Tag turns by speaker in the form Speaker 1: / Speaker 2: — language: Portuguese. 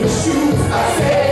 Speaker 1: shoes a said